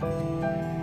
Bye.